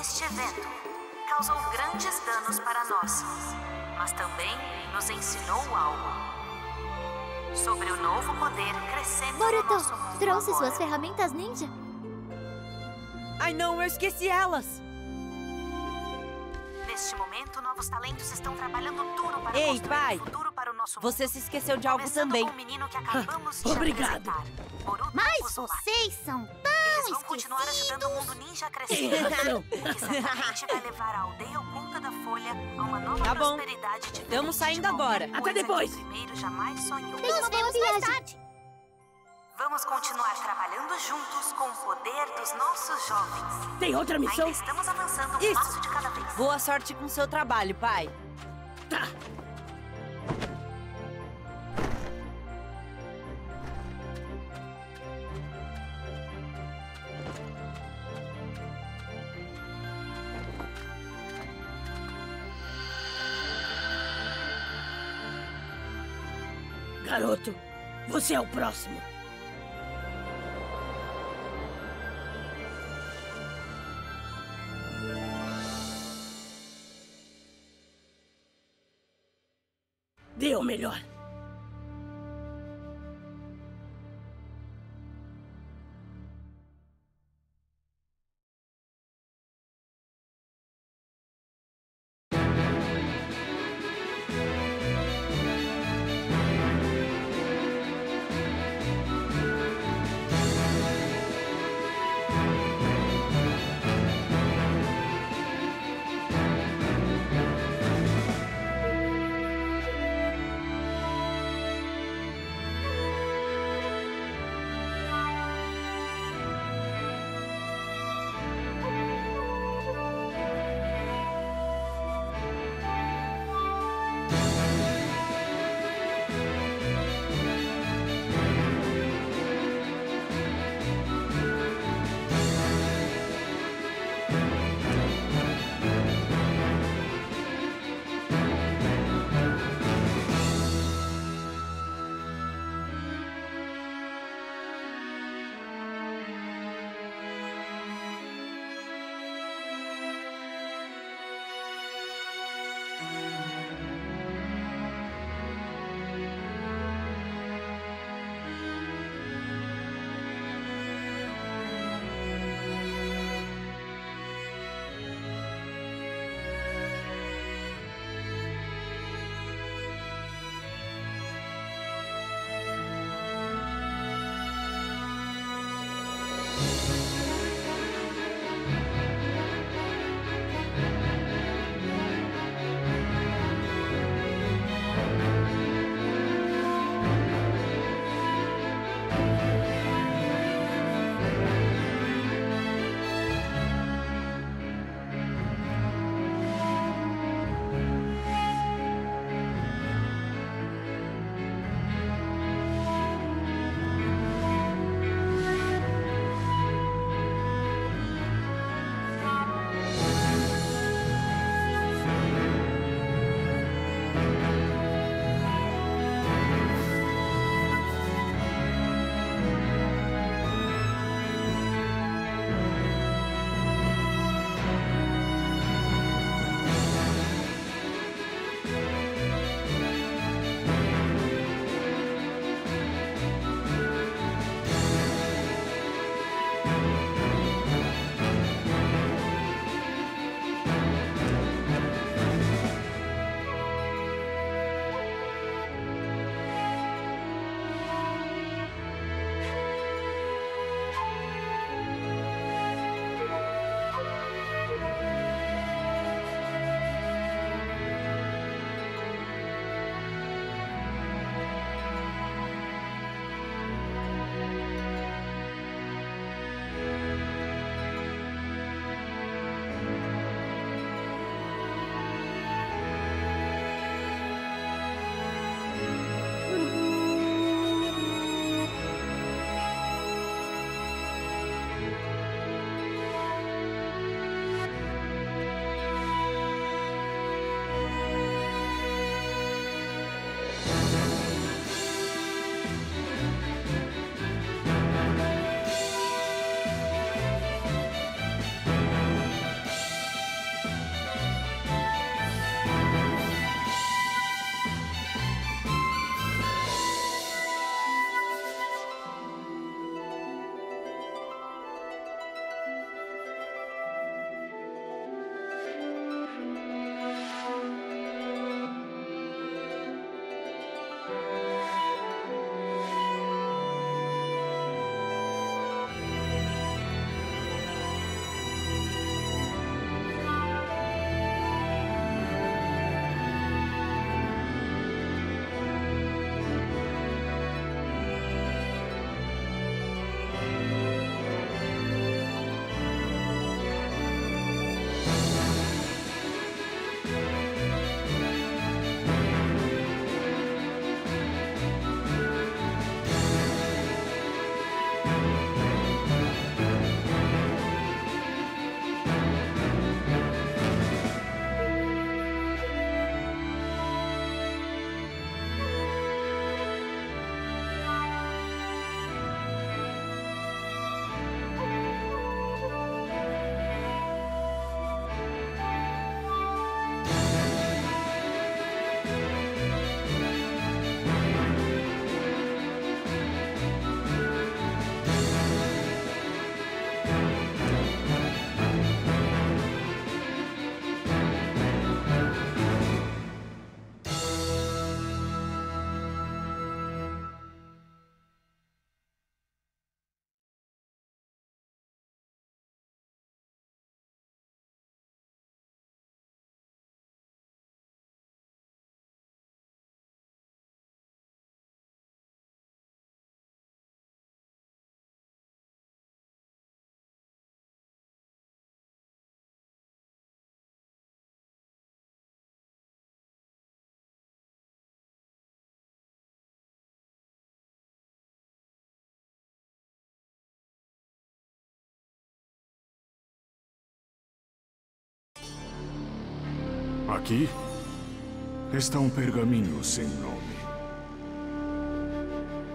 D: Este evento causou grandes danos para nós, mas também nos ensinou algo. Sobre o novo poder crescendo no
P: Boruto,
D: nosso mundo
P: trouxe
D: agora.
P: suas ferramentas ninja?
C: Ai não, eu esqueci elas!
D: Neste momento, novos talentos estão trabalhando duro para
C: Ei,
D: construir
C: pai!
D: um futuro para o nosso
C: Você
D: mundo.
C: se esqueceu de algo
D: Começando
C: também.
D: com o menino que acabamos de
H: Obrigado.
D: Boruto
P: Mas vocês são tão
D: Eles vão continuar ajudando o mundo ninja a crescer. O que certamente vai levar a aldeia oculta da Folha a uma nova
C: Tá bom.
D: prosperidade diferente
C: Estamos saindo
D: de
C: agora.
H: Até depois.
D: primeiro jamais sonhou.
P: Uma boa viagem.
D: Vamos Vamos continuar trabalhando juntos com o poder dos nossos jovens.
H: Tem outra missão?
D: Ainda estamos avançando um
C: Isso.
D: passo de cada vez.
C: Boa sorte com seu trabalho, pai.
H: Tá. Garoto, você é o próximo. Dê o melhor.
N: Aqui está um pergaminho sem nome.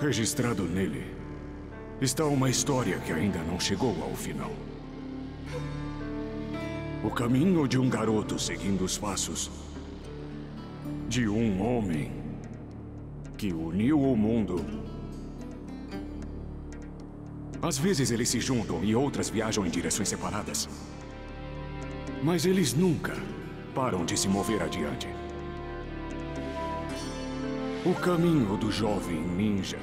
N: Registrado nele está uma história que ainda não chegou ao final. O caminho de um garoto seguindo os passos de um homem que uniu o mundo. Às vezes eles se juntam e outras viajam em direções separadas. Mas eles nunca param de se mover adiante. O caminho do jovem ninja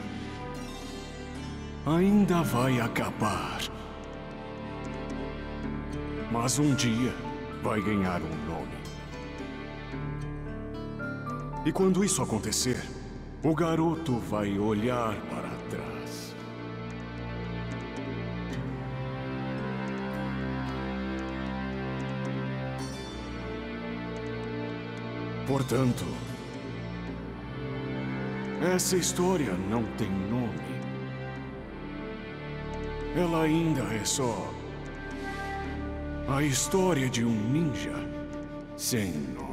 N: ainda vai acabar. Mas um dia vai ganhar um nome. E quando isso acontecer, o garoto vai olhar para Portanto, essa história não tem nome. Ela ainda é só a história de um ninja sem nome.